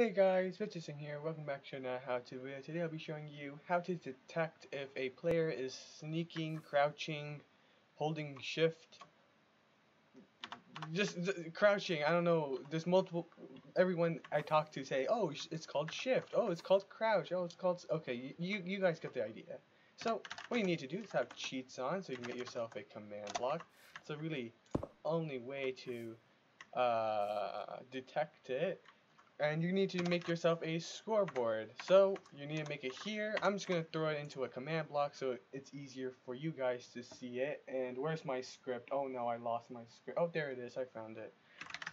Hey guys, Richardson here, welcome back to another how to video. Today I'll be showing you how to detect if a player is sneaking, crouching, holding shift, just crouching, I don't know, there's multiple, everyone I talk to say, oh, it's called shift, oh, it's called crouch, oh, it's called, okay, you, you guys get the idea. So, what you need to do is have cheats on so you can get yourself a command block. It's So really, only way to uh, detect it and you need to make yourself a scoreboard. So you need to make it here. I'm just going to throw it into a command block so it's easier for you guys to see it. And where's my script? Oh no, I lost my script. Oh, there it is. I found it.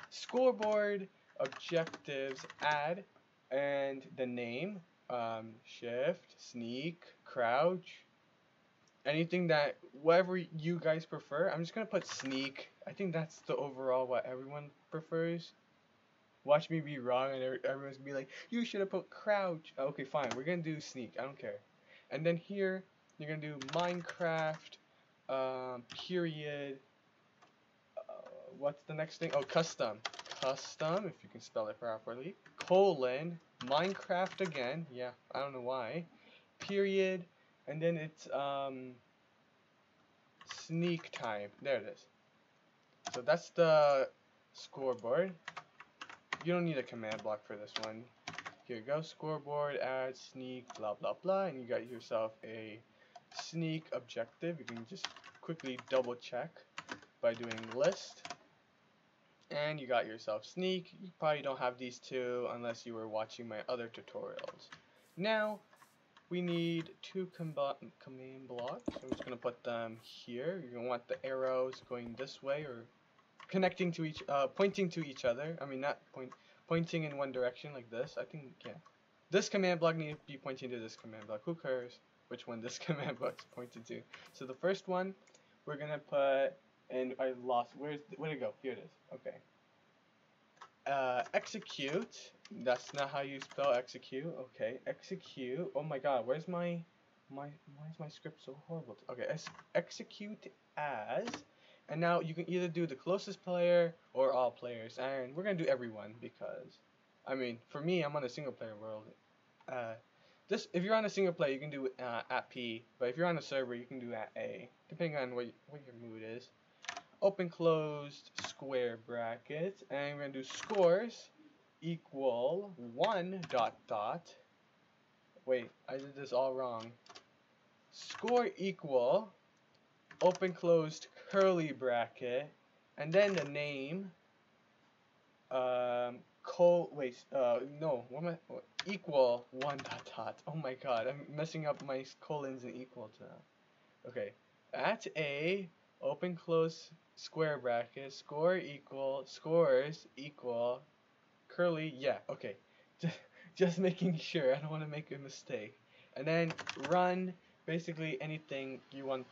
Scoreboard, objectives, add, and the name, um, shift, sneak, crouch, anything that, whatever you guys prefer. I'm just going to put sneak. I think that's the overall what everyone prefers watch me be wrong and everyone's gonna be like, you should have put crouch. Okay, fine. We're gonna do sneak. I don't care. And then here you're gonna do Minecraft um, period. Uh, what's the next thing? Oh, custom. Custom, if you can spell it properly. Colon Minecraft again. Yeah, I don't know why. Period, and then it's um, sneak time. There it is. So that's the scoreboard you don't need a command block for this one. Here go, scoreboard, add, sneak, blah blah blah, and you got yourself a sneak objective. You can just quickly double check by doing list. And you got yourself sneak. You probably don't have these two unless you were watching my other tutorials. Now, we need two command blocks. I'm just going to put them here. You're going to want the arrows going this way or connecting to each, uh, pointing to each other. I mean, not point, pointing in one direction like this. I think, yeah. This command block needs to be pointing to this command block. Who cares which one this command block is pointed to? So the first one, we're gonna put, and I lost. Where's where'd it go? Here it is. Okay. Uh, execute. That's not how you spell execute. Okay, execute. Oh my God, where's my my why is my script so horrible? Okay, execute as and now you can either do the closest player or all players. And we're going to do everyone because, I mean, for me, I'm on a single player world. Uh, this, if you're on a single player, you can do uh, at P. But if you're on a server, you can do at A, depending on what, what your mood is. Open closed square brackets. And we're going to do scores equal 1 dot dot. Wait, I did this all wrong. Score equal open closed curly bracket and then the name um col wait uh no what am I equal one dot dot. Oh my god I'm messing up my colons and equal to now okay at a open close square bracket score equal scores equal curly yeah okay. Just making sure I don't want to make a mistake. And then run basically anything you want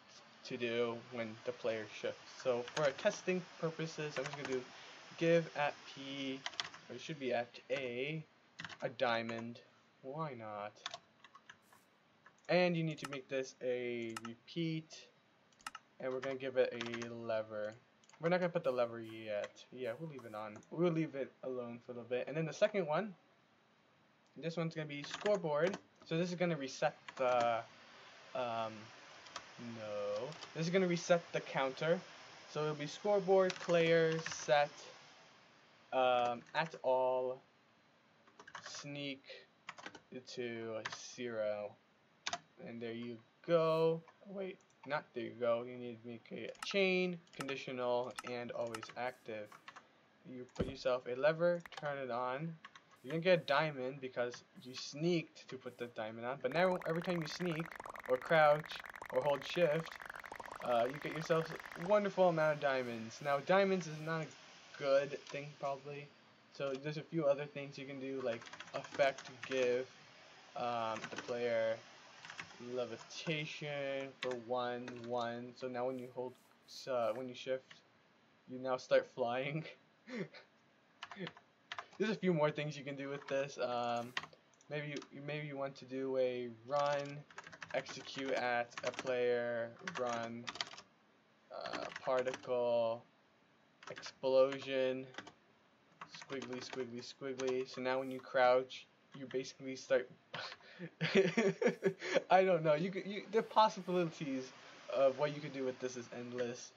to do when the player shifts. So for our testing purposes, I'm just going to do give at P, or it should be at A, a diamond. Why not? And you need to make this a repeat, and we're going to give it a lever. We're not going to put the lever yet. Yeah, we'll leave it on. We'll leave it alone for a little bit. And then the second one, this one's going to be scoreboard. So this is going to reset the um, no. This is going to reset the counter. So it'll be scoreboard, player, set, um, at all, sneak to zero. And there you go. Wait, not there you go. You need to make a chain, conditional, and always active. You put yourself a lever, turn it on. You're gonna get a diamond because you sneaked to put the diamond on. But now every time you sneak or crouch, or hold shift, uh, you get yourself a wonderful amount of diamonds. Now diamonds is not a good thing probably, so there's a few other things you can do like effect give um, the player levitation for one one. So now when you hold uh, when you shift, you now start flying. there's a few more things you can do with this. Um, maybe you, maybe you want to do a run execute at a player run uh, particle explosion squiggly, squiggly, squiggly. So now when you crouch, you basically start. I don't know. You could. You, the possibilities of what you could do with this is endless.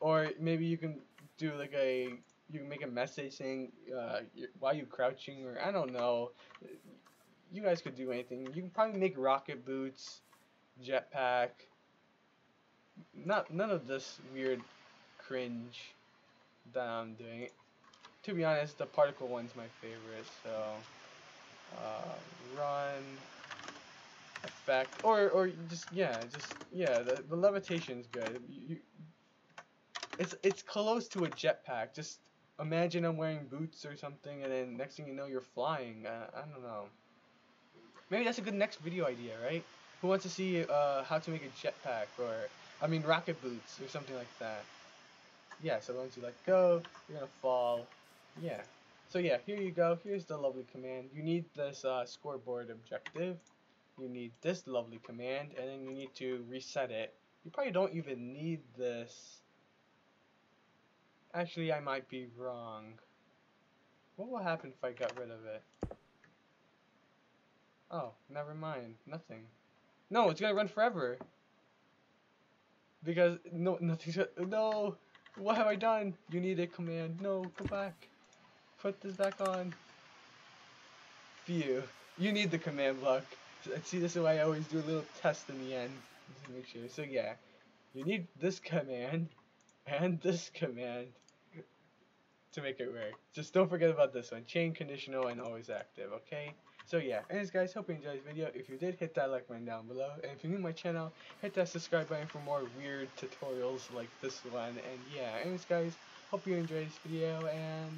Or maybe you can do like a. You can make a message saying uh, why you crouching, or I don't know. You guys could do anything. You can probably make rocket boots, jetpack. Not none of this weird cringe that I'm doing. To be honest, the particle one's my favorite, so uh, run effect or or just yeah just yeah the, the levitation's good you, you, it's it's close to a jetpack just imagine I'm wearing boots or something and then next thing you know you're flying uh, I don't know maybe that's a good next video idea right who wants to see uh, how to make a jetpack or I mean rocket boots or something like that yeah, so once you let go, you're gonna fall. Yeah. So yeah, here you go. Here's the lovely command. You need this uh, scoreboard objective. You need this lovely command, and then you need to reset it. You probably don't even need this. Actually, I might be wrong. What will happen if I got rid of it? Oh, never mind. Nothing. No, it's gonna run forever. Because no, nothing's gonna, no. What have I done? You need a command. No, go back. Put this back on. Phew. You need the command block. See, this is why I always do a little test in the end. Just to make sure. So yeah, you need this command and this command to make it work. Just don't forget about this one. Chain conditional and always active, okay? So yeah, anyways guys, hope you enjoyed this video. If you did, hit that like button down below. And if you're new to my channel, hit that subscribe button for more weird tutorials like this one. And yeah, anyways guys, hope you enjoyed this video and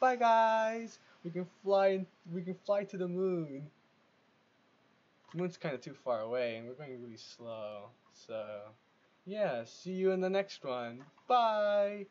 bye guys! We can fly we can fly to the moon. The moon's kinda too far away and we're going really slow. So yeah, see you in the next one. Bye!